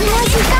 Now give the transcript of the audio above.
Nice and